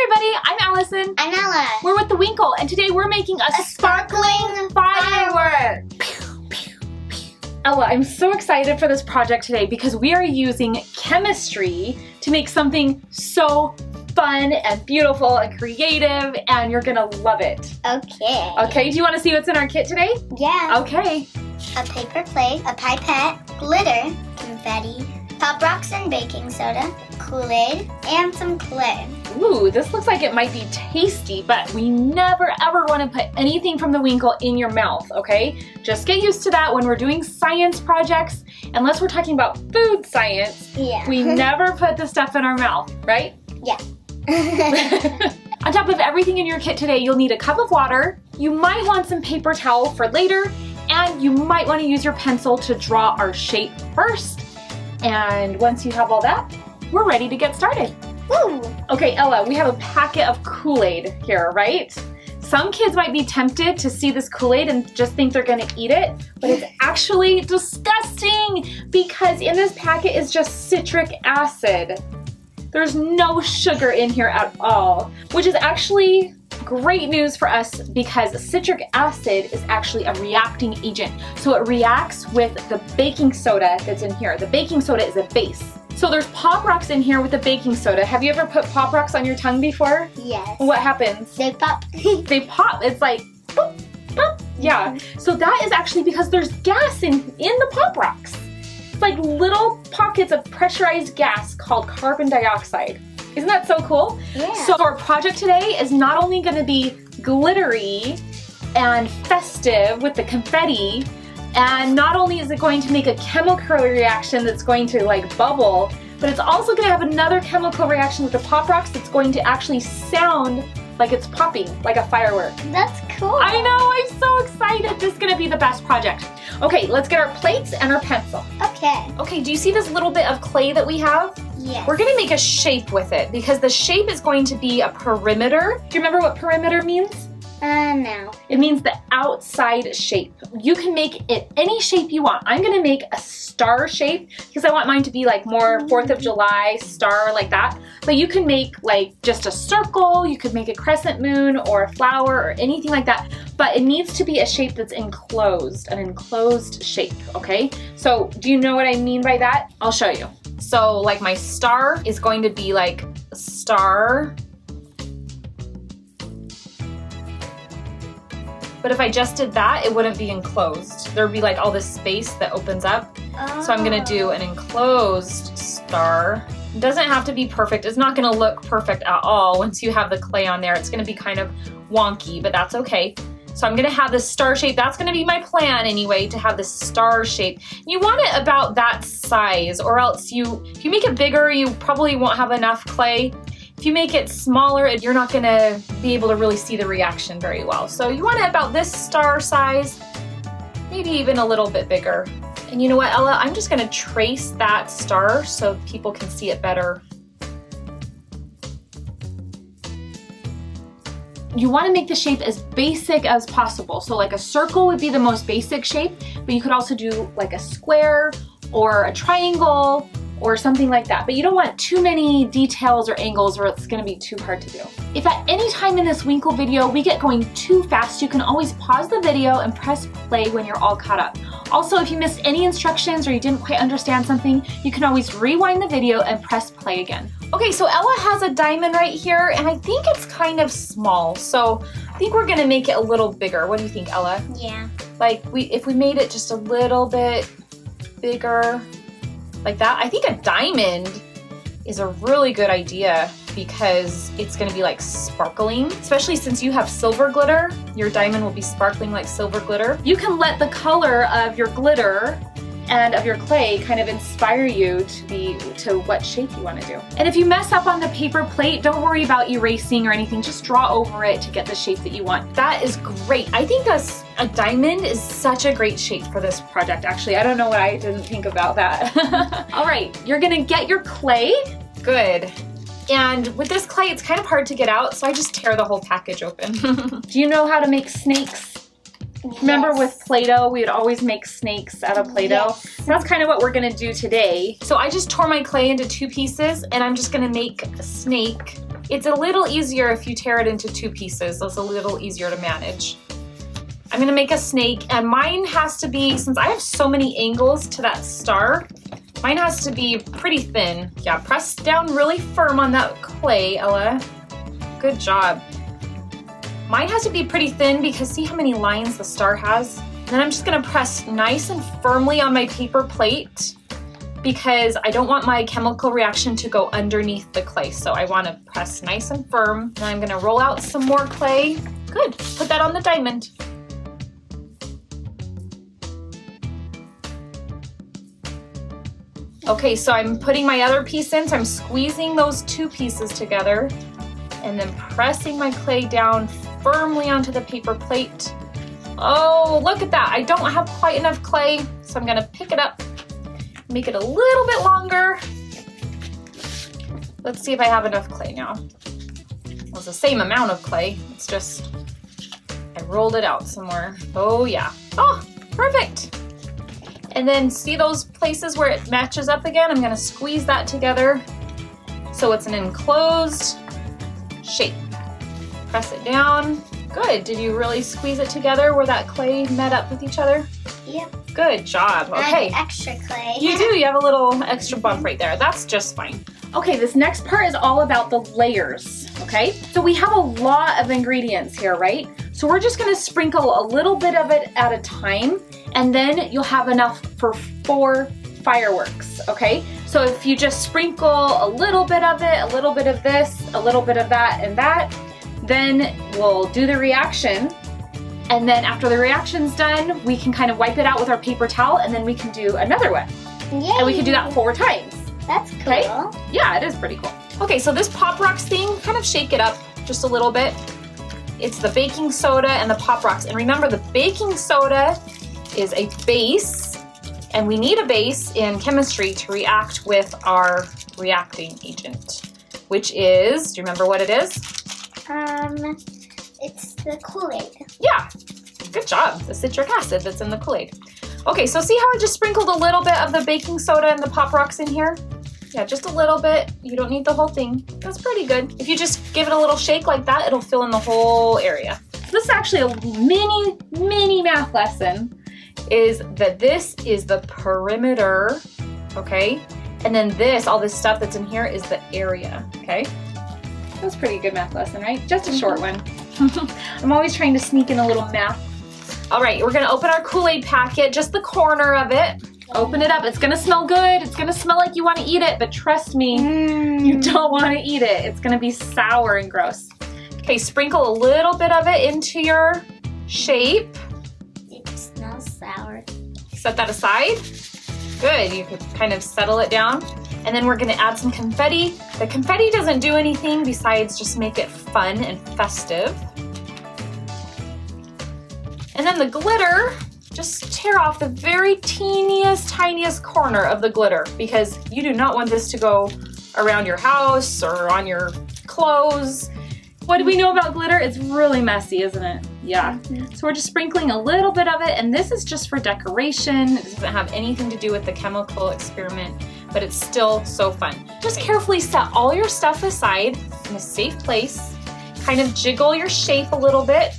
everybody, I'm Allison. I'm Ella. We're with the Winkle, and today we're making a, A sparkling firework. Ella, I'm so excited for this project today because we are using chemistry to make something so fun and beautiful and creative, and you're gonna love it. Okay. Okay, do you wanna see what's in our kit today? Yeah. Okay. A paper plate, a pipette, glitter, confetti, pop rocks and baking soda, Kool-Aid, and some clay. Ooh, this looks like it might be tasty, but we never ever want to put anything from the Winkle in your mouth, okay? Just get used to that when we're doing science projects, unless we're talking about food science, Yeah. we never put the stuff in our mouth, right? yeah. On top of everything in your kit today, you'll need a cup of water, you might want some paper towel for later, and you might want to use your pencil to draw our shape first. And once you have all that, we're ready to get started. Woo. Okay, Ella, we have a packet of Kool-Aid here, right? Some kids might be tempted to see this Kool-Aid and just think they're gonna eat it, but it's actually disgusting because in this packet is just citric acid. There's no sugar in here at all, which is actually great news for us because citric acid is actually a reacting agent. So it reacts with the baking soda that's in here. The baking soda is a base. So there's Pop Rocks in here with the baking soda. Have you ever put Pop Rocks on your tongue before? Yes. What happens? They pop. They pop. It's like boop, boop. Yeah. So that is actually because there's gas in in the Pop Rocks. It's like little pockets of pressurized gas called carbon dioxide. Isn't that so cool? yeah. So our project today is not only going to be glittery and festive with the confetti, and not only is it going to make a chemical reaction that's going to like bubble, but it's also going to have another chemical reaction with the pop rocks that's going to actually sound like it's popping, like a firework. That's cool. I know, I'm so excited. This is going to be the best project. Okay, let's get our plates and our pencil. Okay. Okay, do you see this little bit of clay that we have? Yes. We're gonna make a shape with it because the shape is going to be a perimeter. Do you remember what perimeter means? Uh, now. It means the outside shape. You can make it any shape you want. I'm gonna make a star shape because I want mine to be like more 4th of July star like that. But you can make like just a circle, you could make a crescent moon or a flower or anything like that. But it needs to be a shape that's enclosed, an enclosed shape, okay? So do you know what I mean by that? I'll show you. So like my star is going to be like star But if I just did that, it wouldn't be enclosed. There'd be like all this space that opens up. So I'm gonna do an enclosed star. It doesn't have to be perfect. It's not gonna look perfect at all once you have the clay on there. It's gonna be kind of wonky, but that's okay. So I'm gonna have this star shape. That's gonna be my plan anyway, to have this star shape. You want it about that size or else you, if you make it bigger, you probably won't have enough clay. If you make it smaller, you're not gonna be able to really see the reaction very well. So you want it about this star size, maybe even a little bit bigger. And you know what, Ella? I'm just gonna trace that star so people can see it better. You wanna make the shape as basic as possible. So like a circle would be the most basic shape, but you could also do like a square or a triangle or something like that. But you don't want too many details or angles or it's gonna be too hard to do. If at any time in this Winkle video we get going too fast, you can always pause the video and press play when you're all caught up. Also, if you missed any instructions or you didn't quite understand something, you can always rewind the video and press play again. Okay, so Ella has a diamond right here and I think it's kind of small. So I think we're gonna make it a little bigger. What do you think, Ella? Yeah. Like we, if we made it just a little bit bigger, like that. I think a diamond is a really good idea because it's to be like sparkling, especially since you have silver glitter. Your diamond will be sparkling like silver glitter. You can let the color of your glitter and of your clay kind of inspire you to be to what shape you want to do. And if you mess up on the paper plate, don't worry about erasing or anything. Just draw over it to get the shape that you want. That is great. I think a, a diamond is such a great shape for this project, actually. I don't know what I didn't think about that. All right, you're gonna get your clay. Good. And with this clay, it's kind of hard to get out, so I just tear the whole package open. Do you know how to make snakes? Remember with Play-Doh, we'd always make snakes out of Play-Doh? Yes. That's kind of what we're gonna do today. So I just tore my clay into two pieces and I'm just gonna make a snake It's a little easier if you tear it into two pieces. It's a little easier to manage. I'm gonna make a snake and mine has to be, since I have so many angles to that star, mine has to be pretty thin. Yeah, press down really firm on that clay, Ella. Good job. Mine has to be pretty thin because see how many lines the star has? And then I'm just gonna press nice and firmly on my paper plate because I don't want my chemical reaction to go underneath the clay. So I wanna press nice and firm. And I'm gonna roll out some more clay. Good, put that on the diamond. Okay, so I'm putting my other piece in, so I'm squeezing those two pieces together and then pressing my clay down firmly onto the paper plate. Oh, look at that. I don't have quite enough clay, so I'm gonna pick it up, make it a little bit longer. Let's see if I have enough clay now. Well, it's the same amount of clay, it's just, I rolled it out somewhere. Oh yeah. Oh, perfect. And then see those places where it matches up again? I'm gonna squeeze that together so it's an enclosed shape. Press it down. Good. Did you really squeeze it together where that clay met up with each other? Yep. Good job. I Okay. have extra clay. You do. You have a little extra bump right there. That's just fine. Okay, this next part is all about the layers, okay? So we have a lot of ingredients here, right? So we're just gonna sprinkle a little bit of it at a time, and then you'll have enough for four fireworks, okay? So if you just sprinkle a little bit of it, a little bit of this, a little bit of that, and that, then we'll do the reaction, and then after the reaction's done, we can kind of wipe it out with our paper towel, and then we can do another one. Yay. And we can do that four times. That's cool. Okay. Yeah, it is pretty cool. Okay, so this Pop Rocks thing, kind of shake it up just a little bit. It's the baking soda and the Pop Rocks. And remember, the baking soda is a base, and we need a base in chemistry to react with our reacting agent, which is, do you remember what it is? Um, it's the Kool-Aid. Yeah, good job. The citric acid that's in the Kool-Aid. Okay, so see how I just sprinkled a little bit of the baking soda and the Pop Rocks in here? Yeah, just a little bit. You don't need the whole thing. That's pretty good. If you just give it a little shake like that, it'll fill in the whole area. This is actually a mini, mini math lesson is that this is the perimeter, okay? And then this, all this stuff that's in here is the area, okay? That's a pretty good math lesson, right? Just a short one. I'm always trying to sneak in a little math. All right, we're gonna open our Kool-Aid packet, just the corner of it. Open it up. It's gonna smell good. It's gonna smell like you wanna eat it, but trust me, Mm. you don't wanna eat it. It's gonna be sour and gross. Okay, sprinkle a little bit of it into your shape. It smells sour. Set that aside. Good, you could kind of settle it down. And then we're gonna add some confetti. The confetti doesn't do anything besides just make it fun and festive. And then the glitter, just tear off the very teeniest, tiniest corner of the glitter because you do not want this to go around your house or on your clothes. What do we know about glitter? It's really messy, isn't it? Yeah. So we're just sprinkling a little bit of it, and this is just for decoration. It doesn't have anything to do with the chemical experiment, but it's still so fun. Just carefully set all your stuff aside in a safe place. Kind of jiggle your shape a little bit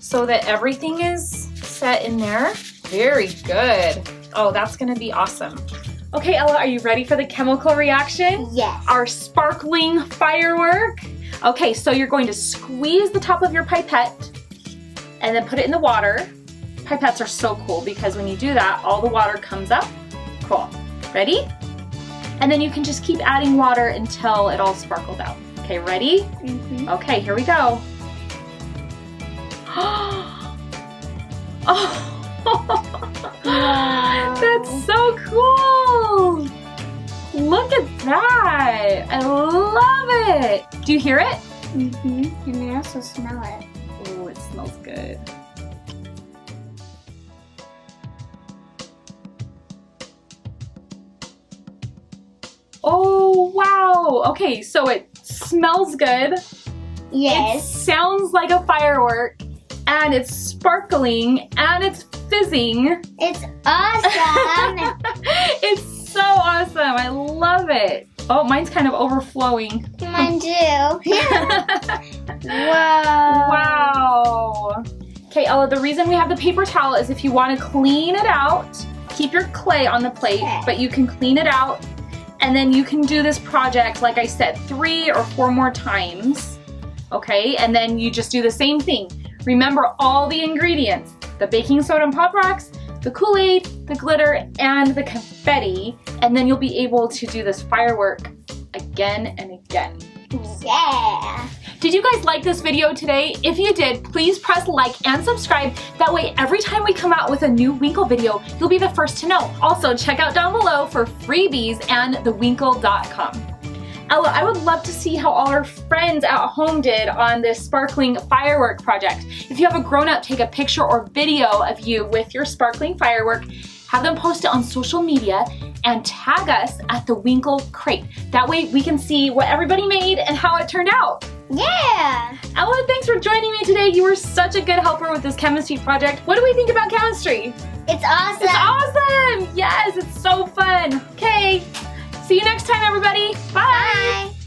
so that everything is set in there. Very good. Oh, that's gonna be awesome. Okay, Ella, are you ready for the chemical reaction? Yes. our sparkling firework. Okay, so you're going to squeeze the top of your pipette and then put it in the water. Pipettes are so cool because when you do that, all the water comes up. Cool. Ready? And then you can just keep adding water until it all sparkled out. Okay, ready? Mhm. Okay, here we go. oh, that's so cool. Look at that. I love it. Do you hear it? Mm-hmm, And I also smell it. Oh, smells good. Oh, wow. Okay, so it smells good. Yes. It sounds like a firework. And it's sparkling and it's fizzing. It's awesome. it's so awesome. I love it. Oh, mine's kind of overflowing. Mine too. Whoa. Wow. Okay, Ella, the reason we have the paper towel is if you want to clean it out, keep your clay on the plate, Okay. but you can clean it out and then you can do this project, like I said, three or four more times. Okay, and then you just do the same thing. Remember all the ingredients, the baking soda and pop rocks, the Kool-Aid, the glitter, and the confetti, and then you'll be able to do this firework again and again. Yeah. Did you guys like this video today? If you did, please press like and subscribe. That way, every time we come out with a new Winkle video, you'll be the first to know. Also, check out down below for freebies and thewinkle.com. Ella, I would love to see how all our friends at home did on this sparkling firework project. If you have a grown-up, take a picture or video of you with your sparkling firework, have them post it on social media, and tag us at the Winkle Crate. That way we can see what everybody made and how it turned out. Yeah. Ella, thanks for joining me today. You were such a good helper with this chemistry project. What do we think about chemistry? It's awesome. It's awesome! Yes, it's so fun. Okay, see you next time, everybody. Bye. Bye.